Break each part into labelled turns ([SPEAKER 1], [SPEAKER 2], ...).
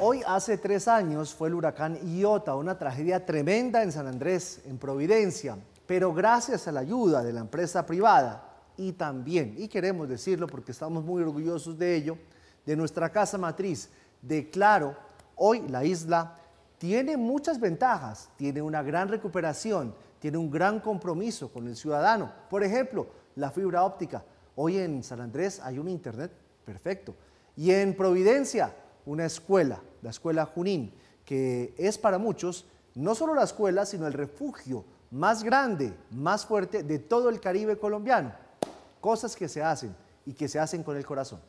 [SPEAKER 1] Hoy hace tres años fue el huracán Iota, una tragedia tremenda en San Andrés, en Providencia, pero gracias a la ayuda de la empresa privada y también, y queremos decirlo porque estamos muy orgullosos de ello, de nuestra casa matriz, de Claro, hoy la isla tiene muchas ventajas, tiene una gran recuperación, tiene un gran compromiso con el ciudadano. Por ejemplo, la fibra óptica. Hoy en San Andrés hay un internet perfecto. Y en Providencia, una escuela, la escuela Junín, que es para muchos no solo la escuela, sino el refugio más grande, más fuerte de todo el Caribe colombiano. Cosas que se hacen y que se hacen con el corazón.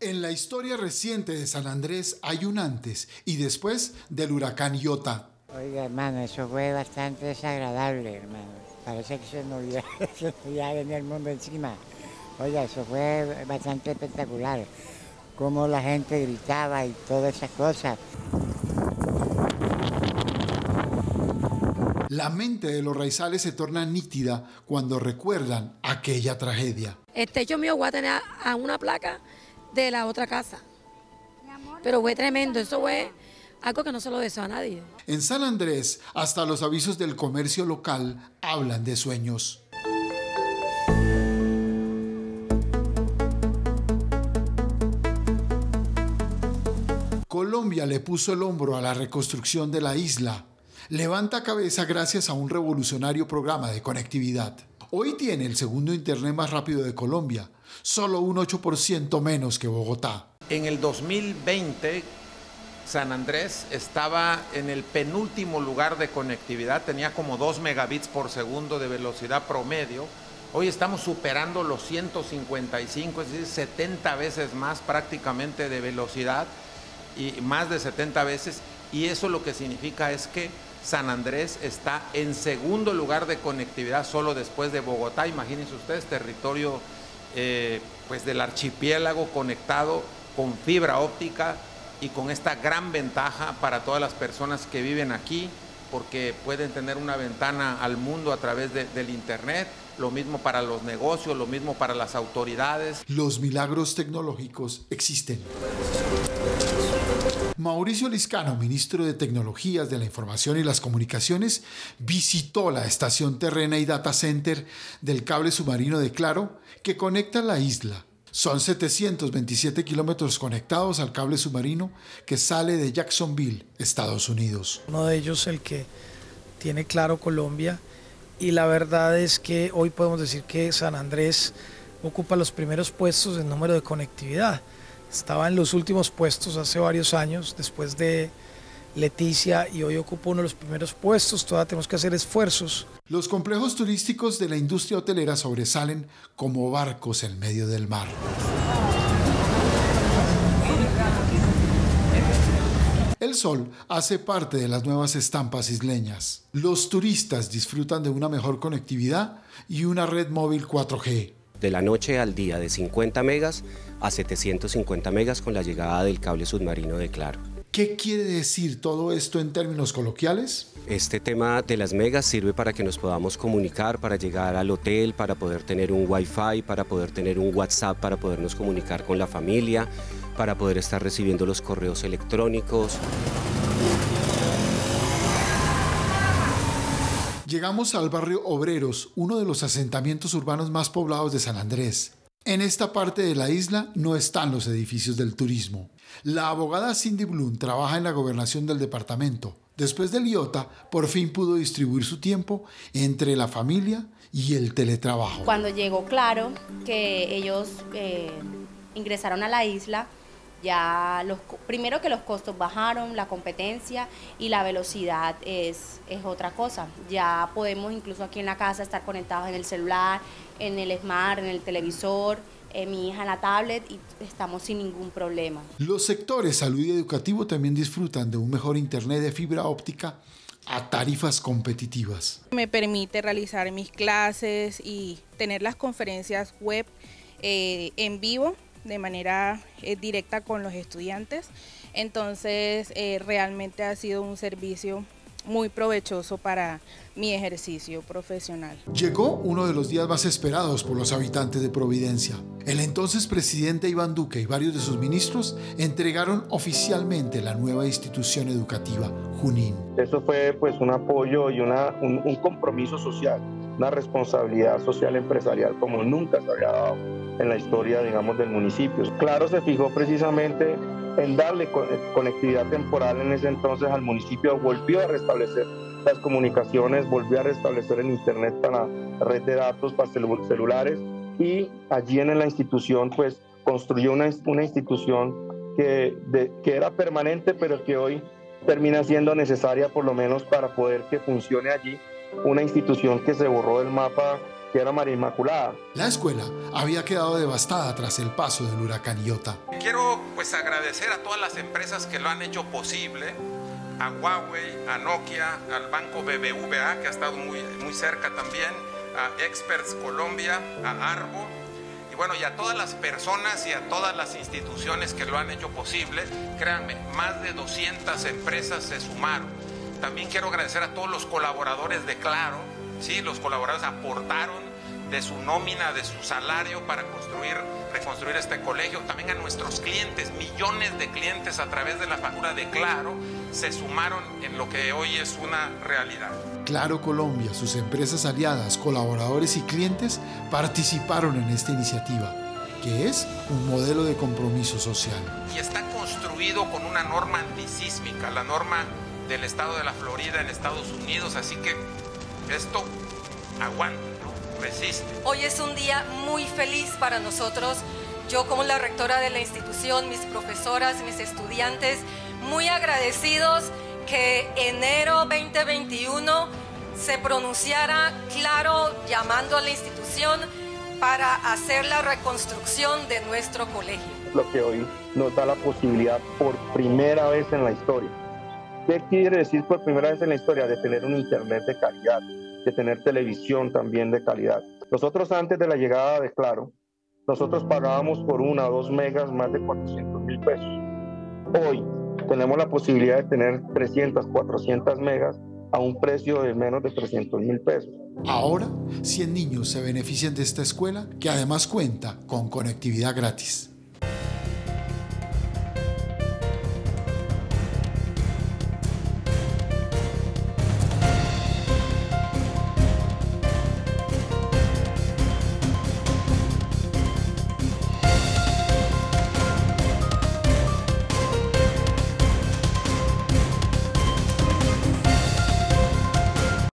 [SPEAKER 2] En la historia reciente de San Andrés hay un antes y después del huracán Iota.
[SPEAKER 3] Oiga, hermano, eso fue bastante desagradable, hermano. Parece que se nos ya venía el mundo encima. Oiga, eso fue bastante espectacular. Cómo la gente gritaba y todas esas cosas.
[SPEAKER 2] La mente de los raizales se torna nítida cuando recuerdan aquella tragedia.
[SPEAKER 4] El techo mío voy a tener a una placa de la otra casa. Pero fue tremendo, eso fue algo que no se lo deseo a nadie.
[SPEAKER 2] En San Andrés, hasta los avisos del comercio local hablan de sueños. Colombia le puso el hombro a la reconstrucción de la isla. Levanta cabeza gracias a un revolucionario programa de conectividad. Hoy tiene el segundo internet más rápido de Colombia, solo un 8% menos que Bogotá.
[SPEAKER 5] En el 2020, San Andrés estaba en el penúltimo lugar de conectividad, tenía como 2 megabits por segundo de velocidad promedio. Hoy estamos superando los 155, es decir, 70 veces más prácticamente de velocidad y más de 70 veces. Y eso lo que significa es que San Andrés está en segundo lugar de conectividad solo después de Bogotá. Imagínense ustedes, territorio eh, pues del archipiélago conectado con fibra óptica y con esta gran ventaja para todas las personas que viven aquí, porque pueden tener una ventana al mundo a través del Internet, lo mismo para los negocios, lo mismo para las autoridades.
[SPEAKER 2] Los milagros tecnológicos existen. Mauricio Liscano, ministro de Tecnologías de la Información y las Comunicaciones, visitó la estación terrena y data center del cable submarino de Claro que conecta la isla. Son 727 kilómetros conectados al cable submarino que sale de Jacksonville, Estados Unidos.
[SPEAKER 6] Uno de ellos el que tiene Claro Colombia y la verdad es que hoy podemos decir que San Andrés ocupa los primeros puestos en número de conectividad. Estaba en los últimos puestos hace varios años, después de Leticia, y hoy ocupa uno de los primeros puestos. Todavía tenemos que hacer esfuerzos.
[SPEAKER 2] Los complejos turísticos de la industria hotelera sobresalen como barcos en medio del mar. El sol hace parte de las nuevas estampas isleñas. Los turistas disfrutan de una mejor conectividad y una red móvil 4G.
[SPEAKER 7] De la noche al día de 50 megas a 750 megas con la llegada del cable submarino de Claro.
[SPEAKER 2] ¿Qué quiere decir todo esto en términos coloquiales?
[SPEAKER 7] Este tema de las megas sirve para que nos podamos comunicar, para llegar al hotel, para poder tener un wifi, para poder tener un WhatsApp, para podernos comunicar con la familia, para poder estar recibiendo los correos electrónicos.
[SPEAKER 2] Llegamos al barrio Obreros, uno de los asentamientos urbanos más poblados de San Andrés. En esta parte de la isla no están los edificios del turismo. La abogada Cindy Bloom trabaja en la gobernación del departamento. Después del IOTA, por fin pudo distribuir su tiempo entre la familia y el teletrabajo.
[SPEAKER 8] Cuando llegó claro que ellos eh, ingresaron a la isla, ya los, primero que los costos bajaron, la competencia y la velocidad es, es otra cosa. Ya podemos incluso aquí en la casa estar conectados en el celular, en el smart, en el televisor, en mi hija en la tablet y estamos sin ningún problema.
[SPEAKER 2] Los sectores salud y educativo también disfrutan de un mejor internet de fibra óptica a tarifas competitivas.
[SPEAKER 9] Me permite realizar mis clases y tener las conferencias web eh, en vivo de manera eh, directa con los estudiantes. Entonces, eh, realmente ha sido un servicio muy provechoso para mi ejercicio profesional.
[SPEAKER 2] Llegó uno de los días más esperados por los habitantes de Providencia. El entonces presidente Iván Duque y varios de sus ministros entregaron oficialmente la nueva institución educativa, Junín.
[SPEAKER 10] Eso fue pues un apoyo y una, un, un compromiso social, una responsabilidad social empresarial como nunca se había dado en la historia, digamos, del municipio. Claro, se fijó precisamente en darle conectividad temporal en ese entonces al municipio, volvió a restablecer las comunicaciones, volvió a restablecer el Internet para red de datos, para celulares y allí en la institución pues construyó una, una institución que, que era permanente pero que hoy termina siendo necesaria por lo menos para poder que funcione allí una institución que se borró del mapa que era María Inmaculada.
[SPEAKER 2] La escuela había quedado devastada tras el paso del huracán Iota.
[SPEAKER 5] Quiero pues agradecer a todas las empresas que lo han hecho posible, a Huawei, a Nokia, al banco BBVA que ha estado muy, muy cerca también, a Experts Colombia, a Arbo, y bueno, y a todas las personas y a todas las instituciones que lo han hecho posible, créanme, más de 200 empresas se sumaron. También quiero agradecer a todos los colaboradores de Claro, sí, los colaboradores aportaron de su nómina, de su salario para construir, reconstruir este colegio. También a nuestros clientes, millones de clientes a través de la factura de Claro se sumaron en lo que hoy es una realidad.
[SPEAKER 2] Claro Colombia, sus empresas aliadas, colaboradores y clientes participaron en esta iniciativa, que es un modelo de compromiso social.
[SPEAKER 5] Y está construido con una norma antisísmica, la norma del estado de la Florida en Estados Unidos, así que esto aguanta.
[SPEAKER 11] Hoy es un día muy feliz para nosotros. Yo como la rectora de la institución, mis profesoras, mis estudiantes, muy agradecidos que enero 2021 se pronunciara claro llamando a la institución para hacer la reconstrucción de nuestro colegio.
[SPEAKER 10] Lo que hoy nos da la posibilidad por primera vez en la historia. ¿Qué quiere decir por primera vez en la historia? De tener un Internet de calidad, de tener televisión también de calidad. Nosotros antes de la llegada de Claro, nosotros pagábamos por una o dos megas más de 400 mil pesos. Hoy tenemos la posibilidad de tener 300, 400 megas a un precio de menos de 300 mil pesos.
[SPEAKER 2] Ahora, 100 niños se benefician de esta escuela que además cuenta con conectividad gratis.